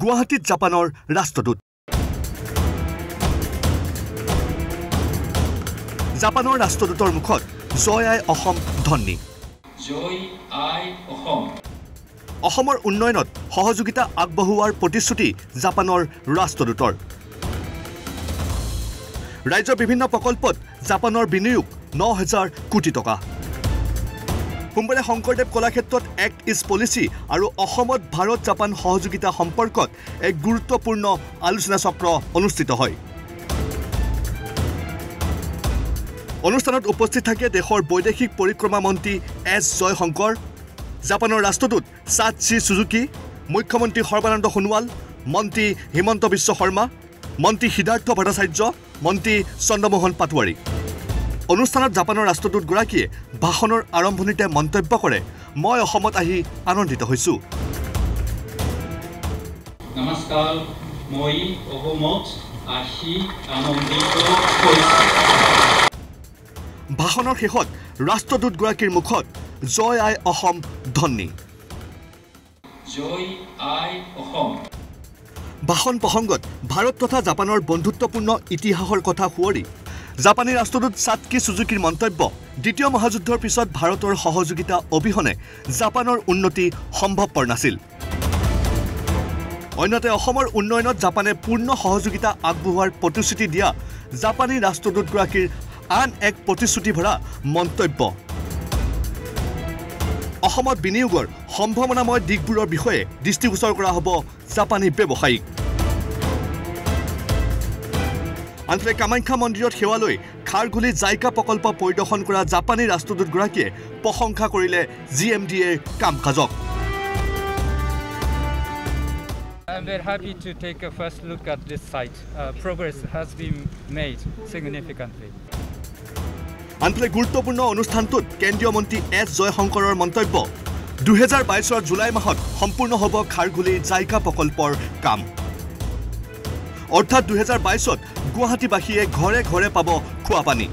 গুৱাহাটীত জাপানৰ ৰাষ্ট্ৰদূত। জাপানৰ ৰাষ্ট্ৰদূতৰ মুখত জয় আই অসম অসম। অসমৰ উন্নয়নত সহযোগিতা আগবঢ়োৱাৰ প্ৰতিশ্ৰুতি জাপানৰ ৰাষ্ট্ৰদূতৰ। ৰাজ্যৰ বিভিন্ন প্ৰকল্পত জাপানৰ বিনিয়োগ ন হাজাৰ কোটি টকা। সোমবাৰে শংকৰদেৱ কলাক্ষেত্ৰত এক্ট ইজ পলিচি আৰু অসমত ভাৰত জাপান সহযোগিতা সম্পৰ্কত এক গুৰুত্বপূৰ্ণ আলোচনা চক্ৰ অনুষ্ঠিত হয়। অনুষ্ঠানত উপস্থিত থাকে দেশৰ বৈদেশিক পৰিক্ৰমা মন্ত্ৰী এছ জয়শংকৰ জাপানৰ ৰাষ্ট্ৰদূত চাটচি চুজুকি মুখ্যমন্ত্ৰী সৰ্বানন্দ সোণোৱাল মন্ত্ৰী হিমন্ত বিশ্ব শৰ্মা মন্ত্ৰী সিদ্ধাৰ্থ ভট্টাচাৰ্য মন্ত্ৰী চন্দ্ৰমোহন পাটোৱাৰী। অনুষ্ঠানত জাপানৰ ৰাষ্ট্ৰদূতগৰাকীয়ে ভাষণৰ আৰম্ভণিতে মন্তব্য কৰে। মই অসমত আহি আনন্দিত হৈছোঁ। নমস্কাৰ মই অসমত আহি আনন্দিত হৈছোঁ। ভাষণৰ শেষত ৰাষ্ট্ৰদূতগৰাকীৰ মুখত জয় আই অসম ধ্বনি। জয় আই অসম। ভাষণ প্ৰসংগত ভাৰত তথা জাপানৰ বন্ধুত্বপূৰ্ণ ইতিহাসৰ কথা সোঁৱৰি জাপানী ৰাষ্ট্ৰদূত চাটকি চুজুকিৰ মন্তব্য দ্বিতীয় মহাযুদ্ধৰ পিছত ভাৰতৰ সহযোগিতা অবিহনে জাপানৰ উন্নতি সম্ভৱপৰ নাছিল। অন্যতে অসমৰ উন্নয়নত জাপানে পূৰ্ণ সহযোগিতা আগবঢ়োৱাৰ প্ৰতিশ্ৰুতি দিয়া জাপানী ৰাষ্ট্ৰদূতগৰাকীৰ আন এক প্ৰতিশ্ৰুতি ভৰা মন্তব্য। অসমত বিনিয়োগৰ সম্ভাৱনাময় দিশবোৰৰ বিষয়ে দৃষ্টিগোচৰ কৰা হ'ব জাপানী ব্যৱসায়ীক। আনহাতে কামাখ্যা মন্দিৰত সেৱা লৈ খাৰঘুলি জাইকা প্ৰকল্প পৰিদৰ্শন কৰা জাপানী ৰাষ্ট্ৰদূতগৰাকীয়ে প্ৰশংসা কৰিলে জি এম ডি এৰ কাম কাজক I'm very happy to take a first look at this site. Uh, progress has been made significantly. আনফালে গুৰুত্বপূৰ্ণ অনুষ্ঠানটোত কেন্দ্ৰীয় মন্ত্ৰী এছ জয়শংকৰৰ মন্তব্য দুহেজাৰ বাইছৰ জুলাই মাহত সম্পূৰ্ণ হ'ব খাৰঘুলি জাইকা প্ৰকল্পৰ কাম অৰ্থাৎ দুহেজাৰ বাইছত গুৱাহাটীবাসীয়ে ঘৰে ঘৰে পাব খোৱা পানী।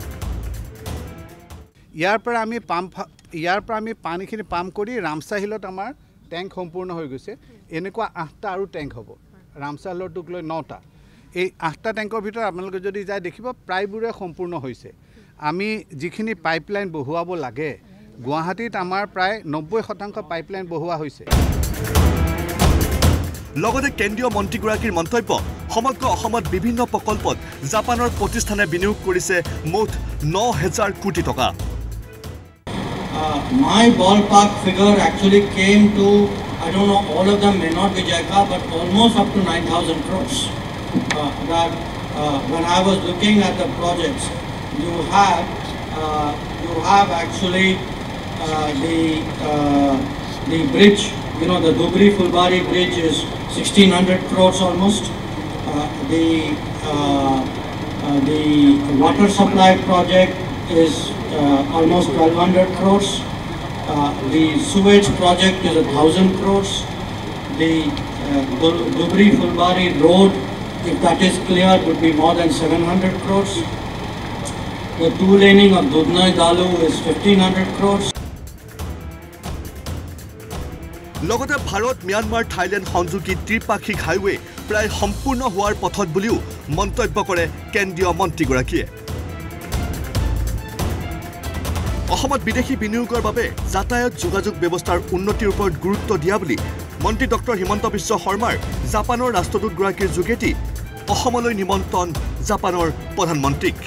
ইয়াৰ পৰা আমি পাম্প ইয়াৰ পৰা আমি পানীখিনি পাম্প কৰি ৰামচাহিলত আমাৰ টেংক সম্পূৰ্ণ হৈ গৈছে। এনেকুৱা আঠটা আৰু টেংক হ'ব। ৰামচাহিলটোক লৈ নটা। এই আঠটা টেংকৰ ভিতৰত আপোনালোকে যদি যায় দেখিব প্ৰায়বোৰে সম্পূৰ্ণ হৈছে। আমি যিখিনি পাইপলাইন বহুৱাব লাগে গুৱাহাটীত আমাৰ প্ৰায় নব্বৈ শতাংশ পাইপলাইন বহুওৱা হৈছে। লগতে কেন্দ্ৰীয় মন্ত্ৰীগৰাকীৰ মন্তব্য সমগ্ৰ অসমত বিভিন্ন প্ৰকল্পত জাপানৰ প্ৰতিষ্ঠানে বিনিয়োগ কৰিছে মুঠ ন হেজাৰ কোটি টকা। মাই বল পাক figure up to nine thousand cross I was bridge you know, the Dubri Fulbari bridge is 1600 crores almost. Uh, the, uh, uh, the water supply project is almost 1200 crores. The sewage project is a thousand crores. The Dubri Fulbari road, if that is clear, would be more than 700 crores. The two laning of Dudnai Dalu is 1500 crores. লগতে Bharat Myanmar Thailand সংযোগী ত্ৰিপাক্ষিক highway প্ৰায় সম্পূৰ্ণ হোৱাৰ পথত বুলিও মন্তব্য কৰে কেন্দ্ৰীয় মন্ত্ৰীগৰাকীয়ে। অসমত বিদেশী বিনিয়োগৰ বাবে যাতায়াত যোগাযোগ ব্যৱস্থাৰ উন্নতিৰ ওপৰত গুৰুত্ব দিয়া বুলি মন্ত্ৰী ডক্টৰ হিমন্ত বিশ্ব শৰ্মাৰ জাপানৰ ৰাষ্ট্ৰদূতগৰাকীৰ যোগেদি অসমলৈ নিমন্ত্ৰণ জাপানৰ প্ৰধানমন্ত্ৰীক।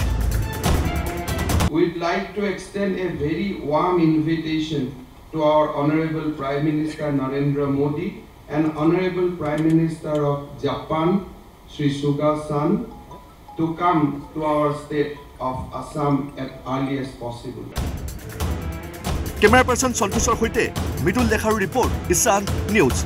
to our Honorable Prime Minister Narendra Modi and Honorable Prime Minister of Japan, Sri Suga-san, to come to our state of Assam as early as possible. Camera person Solkishor Hoite, Middle Lekharu Report, Isan News.